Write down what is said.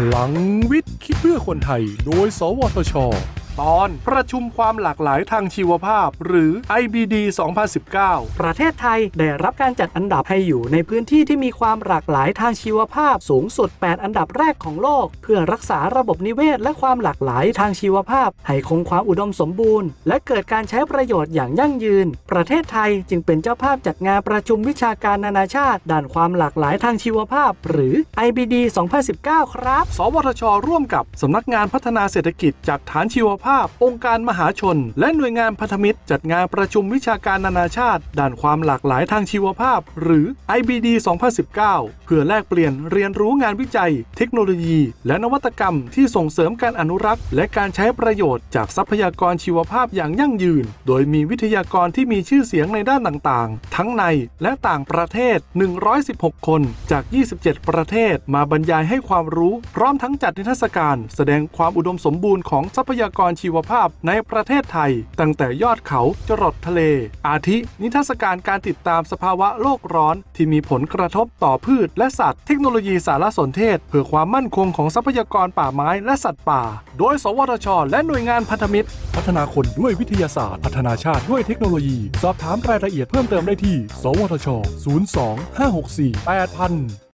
พลังวิทย์ คิดเพื่อคนไทย โดย สวทช ตอนประชุมความหลากหลายทางชีวภาพ หรือ IBD 2019 ประเทศไทยได้รับการจัดอันดับให้อยู่ในพื้นที่ที่มีความหลากหลายทางชีวภาพสูงสุด 8 อันดับแรกของโลก เพื่อรักษาระบบนิเวศและความหลากหลายทางชีวภาพ ให้คงความอุดมสมบูรณ์ และเกิดการใช้ประโยชน์อย่างยั่งยืน ประเทศไทยจึงเป็นเจ้าภาพจัดงานประชุมวิชาการนานาชาติ ด้านความหลากหลายทางชีวภาพ หรือ IBD 2019 ครับ สวทช ร่วมกับสำนักงานพัฒนาเศรษฐกิจจากฐานชีวภาพองค์การมหาชน และหน่วยงานพันธมิตร จัดงานประชุมวิชาการนานาชาติ ด้านความหลากหลายทางชีวภาพ หรือ IBD 2019 เพื่อแลกเปลี่ยนเรียนรู้งานวิจัย เทคโนโลยี และนวัตกรรมที่ส่งเสริมการอนุรักษ์ และการใช้ประโยชน์จากทรัพยากรชีวภาพอย่างยั่งยืน โดยมีวิทยากรที่มีชื่อเสียงในด้านต่างๆ ทั้งในและต่างประเทศ 116 คนจาก 27 ประเทศ มาบรรยายให้ความรู้ พร้อมทั้งจัดนิทรรศการ แสดงความอุดมสมบูรณ์ของทรัพยากรชีวภาพในประเทศไทย ตั้งแต่ยอดเขาจรดทะเล อาทิ นิทรรศการการติดตามสภาวะโลกร้อน ที่มีผลกระทบต่อพืชและสัตว์ เทคโนโลยีสารสนเทศ เพื่อความมั่นคงของทรัพยากรป่าไม้และสัตว์ป่า โดย สวทช และหน่วยงานพันธมิตร พัฒนาคนด้วยวิทยาศาสตร์ พัฒนาชาติด้วยเทคโนโลยี สอบถามรายละเอียดเพิ่มเติมได้ที่ สวทช 02 564 8000